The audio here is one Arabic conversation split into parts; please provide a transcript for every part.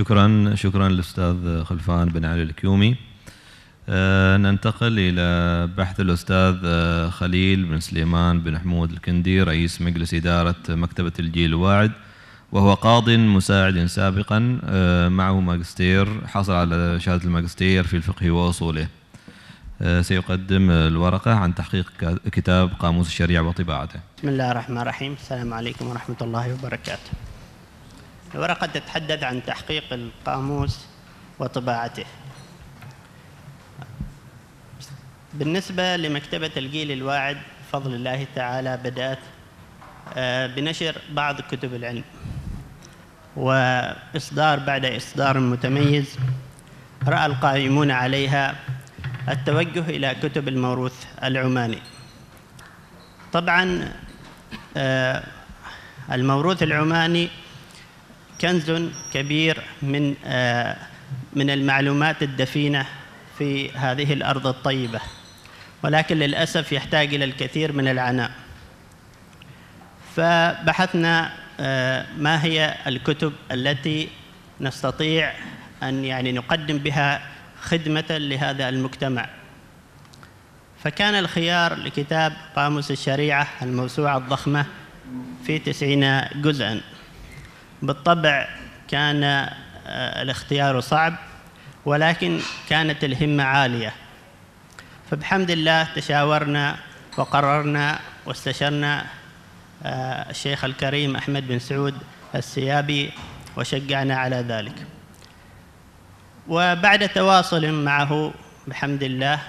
شكرا شكرا للأستاذ خلفان بن علي الكيومي. آه، ننتقل إلى بحث الأستاذ آه، خليل بن سليمان بن حمود الكندي رئيس مجلس إدارة مكتبة الجيل الواعد وهو قاض مساعد سابقا آه، معه ماجستير حصل على شهادة الماجستير في الفقه وأصوله. سيقدم الورقة عن تحقيق كتاب قاموس الشريعة وطباعته. بسم الله الرحمن الرحيم. السلام عليكم ورحمة الله وبركاته. الورقة تتحدث عن تحقيق القاموس وطباعته. بالنسبة لمكتبة الجيل الواعد بفضل الله تعالى بدأت آه، بنشر بعض كتب العلم وإصدار بعد إصدار متميز رأى القائمون عليها التوجه إلى كتب الموروث العماني. طبعا آه، الموروث العماني كنز كبير من آه، من المعلومات الدفينة في هذه الأرض الطيبة. ولكن للأسف يحتاج إلى الكثير من العناء. فبحثنا آه، ما هي الكتب التي نستطيع أن يعني نقدم بها خدمة لهذا المجتمع. فكان الخيار لكتاب قاموس الشريعة الموسوعة الضخمة في تسعين جزءا. بالطبع كان آه، الاختيار صعب ولكن كانت الهمة عالية. فبحمد الله تشاورنا وقررنا واستشرنا آه، الشيخ الكريم أحمد بن سعود السيابي وشجعنا على ذلك. وبعد تواصل معه بحمد الله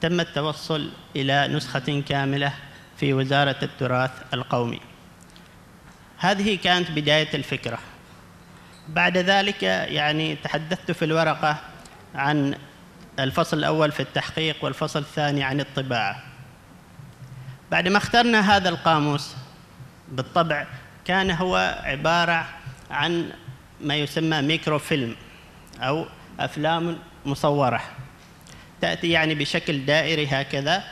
تم التوصل إلى نسخة كاملة في وزارة التراث القومي. هذه كانت بداية الفكرة. بعد ذلك يعني تحدثت في الورقة عن الفصل الأول في التحقيق والفصل الثاني عن الطباعة. بعد ما اخترنا هذا القاموس بالطبع كان هو عبارة عن ما يسمى ميكرو فيلم أو أفلام مصورة. تأتي يعني بشكل دائري هكذا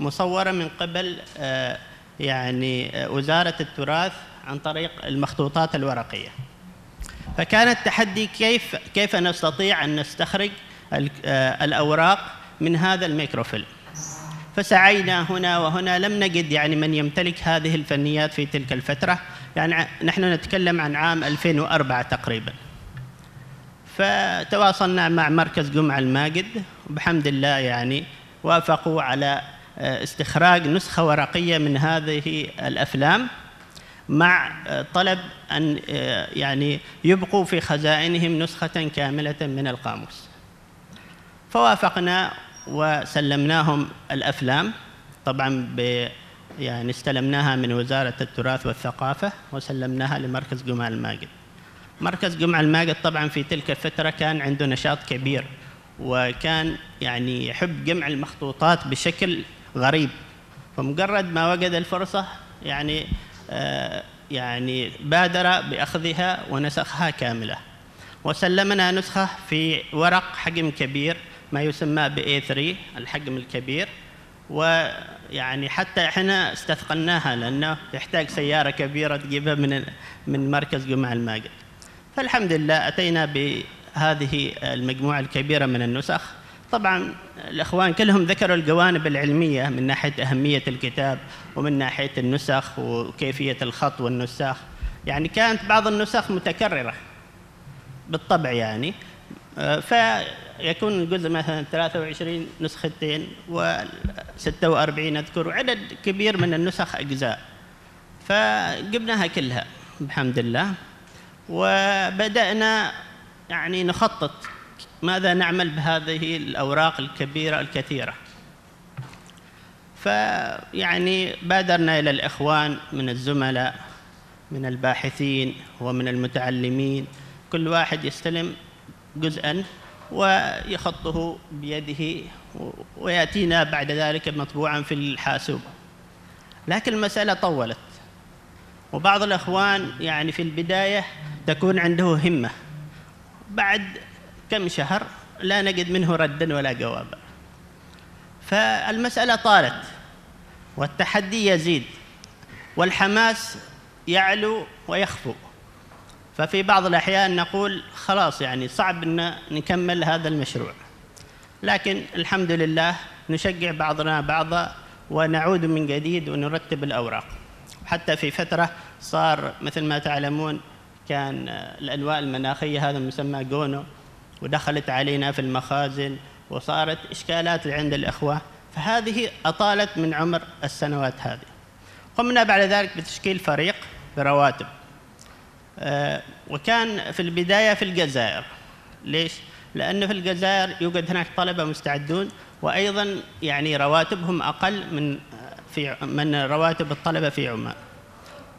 مصورة من قبل آه، يعني آه، وزارة التراث عن طريق المخطوطات الورقية. فكان التحدي كيف كيف نستطيع أن نستخرج آه، الأوراق من هذا الميكروفيلم. فسعينا هنا وهنا. لم نجد يعني من يمتلك هذه الفنيات في تلك الفترة. يعني نحن نتكلم عن عام 2004 تقريبا. فتواصلنا مع مركز جمع الماجد. وبحمد الله يعني وافقوا على آه، استخراج نسخة ورقية من هذه الأفلام. مع طلب أن يعني يبقوا في خزائنهم نسخة كاملة من القاموس فوافقنا وسلمناهم الأفلام طبعا ب يعني استلمناها من وزارة التراث والثقافة وسلمناها لمركز جمع الماجد. مركز جمع الماجد طبعا في تلك الفترة كان عنده نشاط كبير وكان يعني يحب جمع المخطوطات بشكل غريب فمجرد ما وجد الفرصة يعني يعني بادر بأخذها ونسخها كاملة. وسلمنا نسخة في ورق حجم كبير ما يسمى ب A3 الحجم الكبير. ويعني حتى إحنا استثقلناها لأنه يحتاج سيارة كبيرة تجيبها من من مركز جمع الماجد. فالحمد لله أتينا بهذه المجموعة الكبيرة من النسخ. طبعا الإخوان كلهم ذكروا الجوانب العلمية من ناحية أهمية الكتاب ومن ناحية النسخ وكيفية الخط والنساخ يعني كانت بعض النسخ متكررة بالطبع يعني. فيكون الجزء مثلا 23 نسختين و46 أذكر وعدد كبير من النسخ أجزاء. فجبناها كلها بحمد الله. وبدأنا يعني نخطط ماذا نعمل بهذه الأوراق الكبيرة الكثيرة؟ فيعني بادرنا إلى الإخوان من الزملاء من الباحثين ومن المتعلمين كل واحد يستلم جزءا ويخطه بيده ويأتينا بعد ذلك مطبوعا في الحاسوب. لكن المسألة طولت وبعض الإخوان يعني في البداية تكون عنده همة. بعد كم شهر لا نجد منه ردا ولا جوابا. فالمسألة طالت والتحدي يزيد والحماس يعلو ويخفو. ففي بعض الأحيان نقول خلاص يعني صعب أن نكمل هذا المشروع. لكن الحمد لله نشجع بعضنا بعضا ونعود من جديد ونرتب الأوراق. حتى في فترة صار مثل ما تعلمون كان الأنواع المناخية هذا مسمى جونو ودخلت علينا في المخازن وصارت إشكالات عند الإخوة فهذه أطالت من عمر السنوات هذه. قمنا بعد ذلك بتشكيل فريق برواتب. آه، وكان في البداية في الجزائر. ليش؟ لأن في الجزائر يوجد هناك طلبة مستعدون وأيضا يعني رواتبهم أقل من في من رواتب الطلبة في عمان.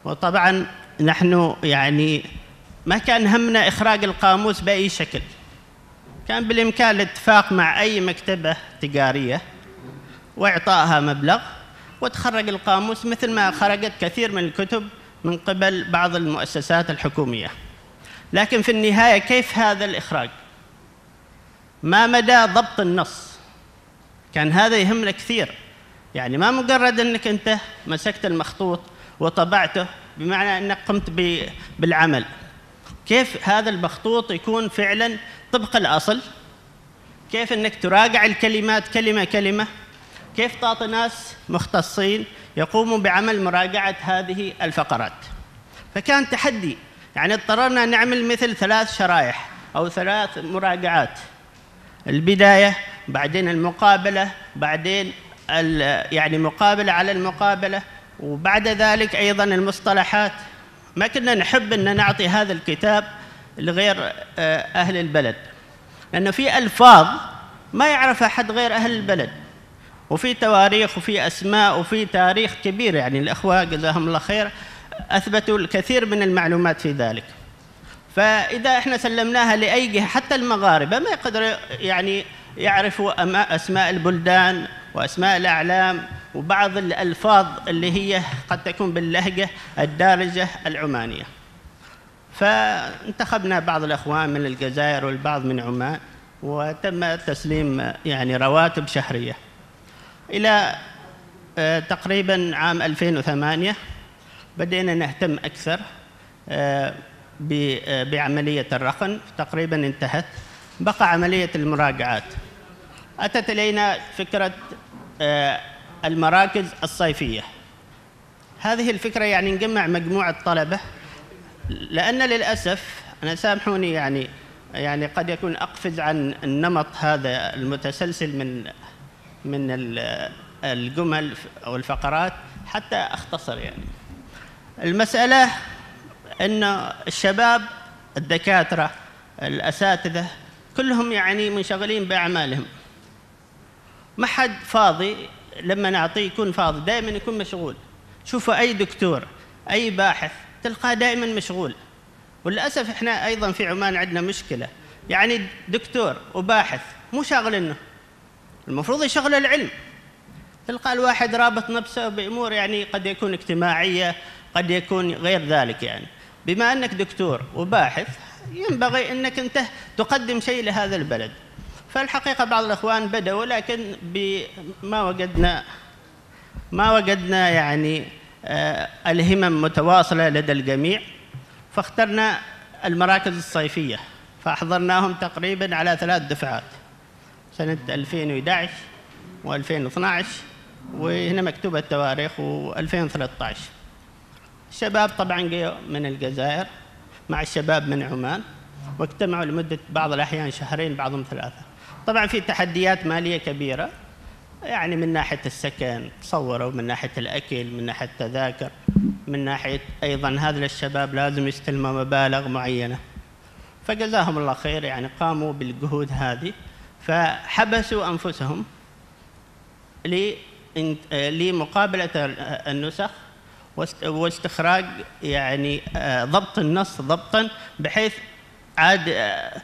وطبعا نحن يعني ما كان همنا إخراج القاموس بأي شكل. كان بالإمكان الاتفاق مع أي مكتبة تجارية وإعطائها مبلغ وتخرج القاموس مثل ما خرجت كثير من الكتب من قبل بعض المؤسسات الحكومية. لكن في النهاية كيف هذا الإخراج؟ ما مدى ضبط النص؟ كان هذا يهمنا كثير. يعني ما مجرد أنك أنت مسكت المخطوط وطبعته بمعنى أنك قمت بالعمل. كيف هذا المخطوط يكون فعلا طبق الأصل. كيف أنك تراجع الكلمات كلمة كلمة؟ كيف تعطي ناس مختصين يقوموا بعمل مراجعة هذه الفقرات؟ فكان تحدي. يعني اضطررنا نعمل مثل ثلاث شرائح أو ثلاث مراجعات. البداية بعدين المقابلة بعدين يعني مقابلة على المقابلة وبعد ذلك أيضا المصطلحات. ما كنا نحب أن نعطي هذا الكتاب لغير آه، أهل البلد. لأنه في ألفاظ ما يعرفها أحد غير أهل البلد. وفي تواريخ وفي أسماء وفي تاريخ كبير يعني الأخوة جزاهم الله خير أثبتوا الكثير من المعلومات في ذلك. فإذا إحنا سلمناها لأي جهة حتى المغاربة ما يقدر يعني يعرفوا أسماء البلدان وأسماء الأعلام وبعض الألفاظ اللي هي قد تكون باللهجة الدارجة العمانية. فانتخبنا بعض الأخوان من الجزائر والبعض من عمان وتم تسليم يعني رواتب شهرية. إلى آه، تقريبا عام 2008 بدينا نهتم أكثر آه، آه، بعملية الرقم تقريبا انتهت. بقى عملية المراجعات. أتت إلينا فكرة المراكز الصيفية. هذه الفكرة يعني نجمع مجموعة طلبة لأن للأسف أنا سامحوني يعني يعني قد يكون أقفز عن النمط هذا المتسلسل من من الجمل أو الفقرات حتى أختصر يعني. المسألة أن الشباب الدكاترة الأساتذة كلهم يعني منشغلين بأعمالهم. ما حد فاضي لما نعطيه يكون فاضي دائما يكون مشغول. شوفوا أي دكتور أي باحث تلقاه دائما مشغول. وللأسف إحنا أيضا في عمان عندنا مشكلة. يعني دكتور وباحث مو شاغلينه المفروض يشغل العلم. تلقى الواحد رابط نفسه بأمور يعني قد يكون اجتماعية قد يكون غير ذلك يعني. بما أنك دكتور وباحث ينبغي أنك أنت تقدم شيء لهذا البلد. فالحقيقة بعض الأخوان بدأوا لكن ما وجدنا ما وجدنا يعني الهمم متواصلة لدى الجميع فاخترنا المراكز الصيفية فأحضرناهم تقريبا على ثلاث دفعات سنة 2011 و2012 وهنا مكتوبة التواريخ و2013 الشباب طبعا جاءوا من الجزائر مع الشباب من عمان واجتمعوا لمدة بعض الأحيان شهرين بعضهم ثلاثة. طبعا في تحديات مالية كبيرة يعني من ناحية السكن تصوروا من ناحية الأكل من ناحية التذاكر من ناحية أيضا هذا الشباب لازم يستلموا مبالغ معينة. فجزاهم الله خير يعني قاموا بالجهود هذه فحبسوا أنفسهم لمقابلة النسخ واستخراج يعني آه، ضبط النص ضبطا بحيث عاد آه،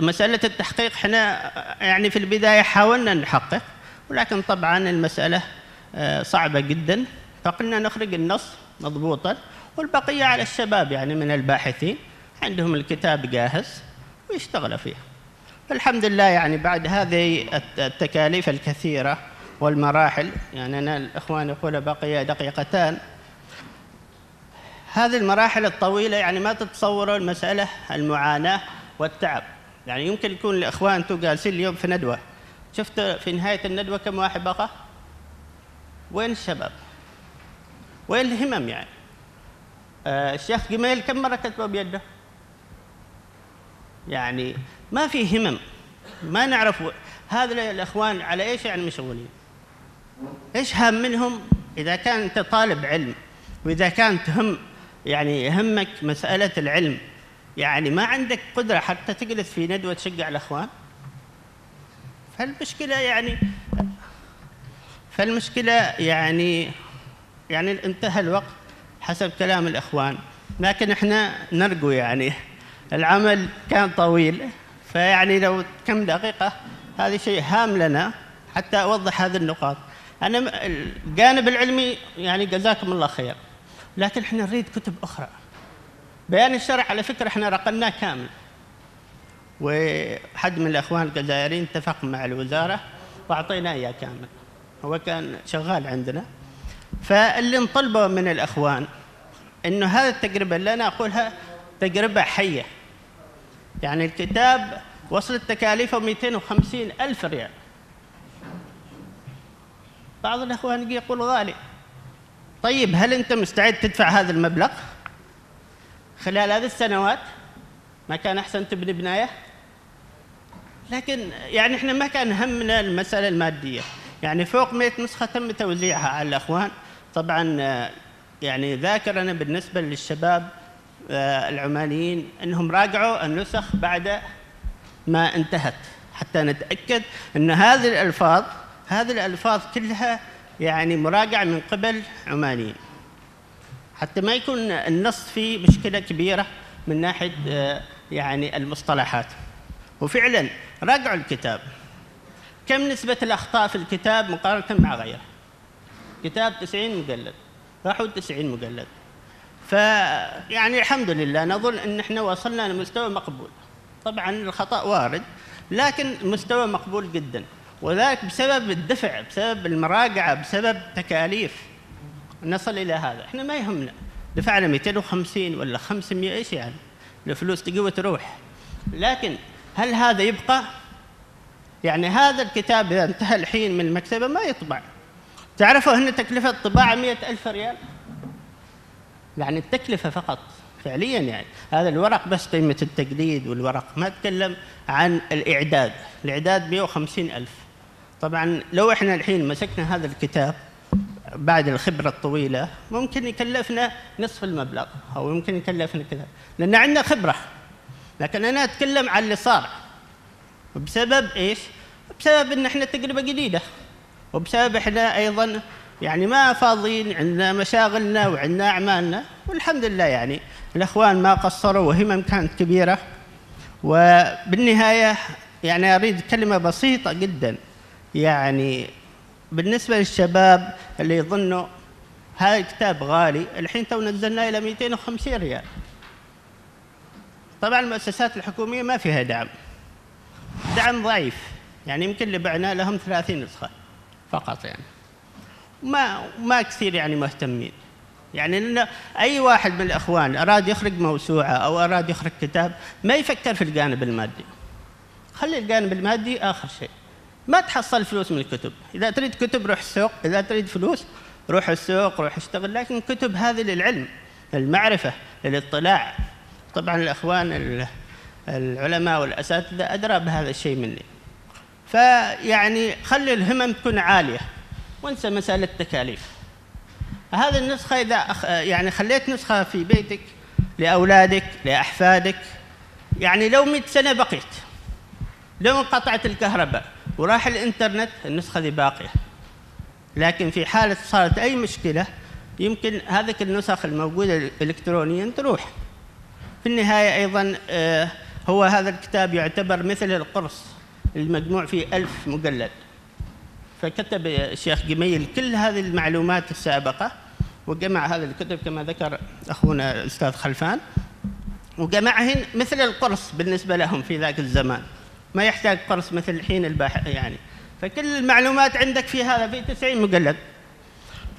مسألة التحقيق إحنا آه، يعني في البداية حاولنا نحقق ولكن طبعا المسألة صعبة جدا. فقلنا نخرج النص مضبوطا والبقية على الشباب يعني من الباحثين. عندهم الكتاب جاهز ويشتغلوا فيه. الحمد لله يعني بعد هذه التكاليف الكثيرة والمراحل يعني أنا الإخوان يقول بقي دقيقتان. هذه المراحل الطويلة يعني ما تتصوروا المسألة المعاناة والتعب. يعني يمكن يكون الإخوان أنتم جالسين اليوم في ندوة. شفت في نهاية الندوة كم واحد بقى؟ وين الشباب؟ وين الهمم يعني؟ آه الشيخ جميل كم مرة كتبه بيده؟ يعني ما في همم ما نعرف هذا الإخوان على إيش يعني مشغولين؟ إيش هام منهم؟ إذا كان أنت طالب علم وإذا كان تهم يعني يهمك مسألة العلم يعني ما عندك قدرة حتى تجلس في ندوة تشجع الأخوان؟ فالمشكلة يعني فالمشكلة يعني يعني انتهى الوقت حسب كلام الإخوان. لكن إحنا نرجو يعني العمل كان طويل. فيعني لو كم دقيقة هذا شيء هام لنا حتى أوضح هذه النقاط. أنا الجانب العلمي يعني جزاكم الله خير. لكن إحنا نريد كتب أخرى. بيان الشرع على فكرة إحنا رقمناه كامل. وحد من الأخوان الجزائريين اتفق مع الوزارة وأعطيناه إياه كامل. هو كان شغال عندنا. فاللي نطلبه من الأخوان إنه هذه التجربة اللي أنا أقولها تجربة حية. يعني الكتاب وصلت تكاليفه 250 ألف ريال. بعض الأخوان يقول غالي. طيب هل أنت مستعد تدفع هذا المبلغ؟ خلال هذه السنوات ما كان أحسن تبني بناية؟ لكن يعني إحنا ما كان همنا المسألة المادية. يعني فوق 100 نسخة تم توزيعها على الأخوان. طبعا يعني ذاكر أنا بالنسبة للشباب آه، العمانيين أنهم راجعوا النسخ بعد ما انتهت. حتى نتأكد أن هذه الألفاظ هذه الألفاظ كلها يعني مراجعة من قبل عمانيين. حتى ما يكون النص فيه مشكلة كبيرة من ناحية آه، يعني المصطلحات. وفعلا راجعوا الكتاب. كم نسبة الأخطاء في الكتاب مقارنة مع غيره؟ كتاب 90 مجلد راحوا 90 مجلد فيعني الحمد لله نظن إن إحنا وصلنا لمستوى مقبول. طبعا الخطأ وارد لكن مستوى مقبول جدا. وذلك بسبب الدفع بسبب المراجعة بسبب تكاليف. نصل إلى هذا. إحنا ما يهمنا. دفعنا 250 ولا 500 إيش يعني؟ الفلوس تجي وتروح لكن هل هذا يبقى؟ يعني هذا الكتاب إذا انتهى الحين من المكتبة ما يطبع. تعرفوا أن تكلفة الطباعة مئة ألف ريال؟ يعني التكلفة فقط فعليا يعني. هذا الورق بس قيمة التقليد والورق. ما أتكلم عن الإعداد. الإعداد 150 ألف. طبعا لو إحنا الحين مسكنا هذا الكتاب بعد الخبرة الطويلة ممكن يكلفنا نصف المبلغ أو يمكن يكلفنا كذا لأن عندنا خبرة. لكن أنا أتكلم عن اللي صار. بسبب إيش؟ بسبب إن إحنا تجربة جديدة. وبسبب إحنا أيضا يعني ما فاضيين عندنا مشاغلنا وعندنا أعمالنا. والحمد لله يعني الأخوان ما قصروا وهمم كانت كبيرة. وبالنهاية يعني أريد كلمة بسيطة جدا. يعني بالنسبة للشباب اللي يظنوا هذا الكتاب غالي الحين تو نزلناه إلى 250 ريال. طبعا المؤسسات الحكومية ما فيها دعم. دعم ضعيف. يعني يمكن اللي بعنا لهم 30 نسخة. فقط يعني. ما ما كثير يعني مهتمين. يعني لأن أي واحد من الإخوان أراد يخرج موسوعة أو أراد يخرج كتاب ما يفكر في الجانب المادي. خلي الجانب المادي آخر شيء. ما تحصل فلوس من الكتب. إذا تريد كتب روح السوق إذا تريد فلوس روح السوق روح اشتغل. لكن الكتب هذه للعلم للمعرفة للاطلاع. طبعا الإخوان العلماء والأساتذة أدرى بهذا الشيء مني. فيعني خلي الهمم تكون عالية وانسى مسألة التكاليف. هذه النسخة إذا أخ... يعني خليت نسخة في بيتك لأولادك لأحفادك. يعني لو 100 سنة بقيت لو انقطعت الكهرباء وراح الإنترنت النسخة دي باقية. لكن في حالة صارت أي مشكلة يمكن هذه النسخ الموجودة إلكترونيا تروح. في النهاية أيضا آه، هو هذا الكتاب يعتبر مثل القرص المجموع فيه ألف مجلد فكتب الشيخ جميل كل هذه المعلومات السابقة وجمع هذا الكتب كما ذكر أخونا الأستاذ خلفان وجمعهن مثل القرص بالنسبة لهم في ذاك الزمان. ما يحتاج قرص مثل الحين الباحث يعني. فكل المعلومات عندك في هذا في 90 مجلد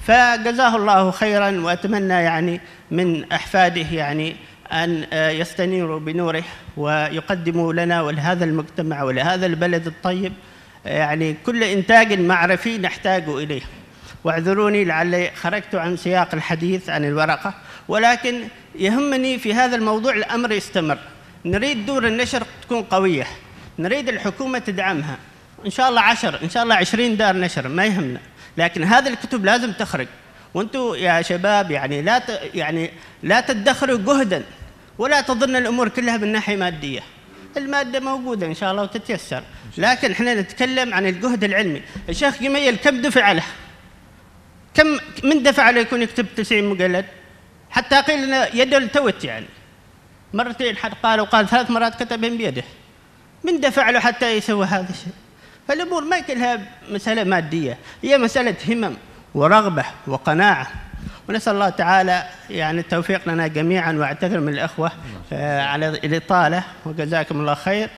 فجزاه الله خيرا وأتمنى يعني من أحفاده يعني أن يستنيروا بنوره ويقدموا لنا ولهذا المجتمع ولهذا البلد الطيب يعني كل إنتاج معرفي نحتاج إليه. واعذروني لعلي خرجت عن سياق الحديث عن الورقة ولكن يهمني في هذا الموضوع الأمر يستمر. نريد دور النشر تكون قوية. نريد الحكومة تدعمها. إن شاء الله عشر إن شاء الله عشرين دار نشر ما يهمنا. لكن هذه الكتب لازم تخرج. وأنتم يا شباب يعني لا يعني لا تدخروا جهدا. ولا تظن الأمور كلها من ناحية مادية. المادة موجودة إن شاء الله وتتيسر. لكن إحنا نتكلم عن الجهد العلمي. الشيخ جميل كم دفع له؟ كم من دفع له يكون يكتب 90 مجلد حتى قيل لنا يده التوت يعني. مرتين حد قال وقال ثلاث مرات كتبهم بيده. من دفع له حتى يسوي هذا الشيء؟ فالأمور ما كلها مسألة مادية. هي مسألة همم ورغبة وقناعة. ونسأل الله تعالى يعني التوفيق لنا جميعا وأعتذر من الأخوة آه، على الإطالة وجزاكم الله خير.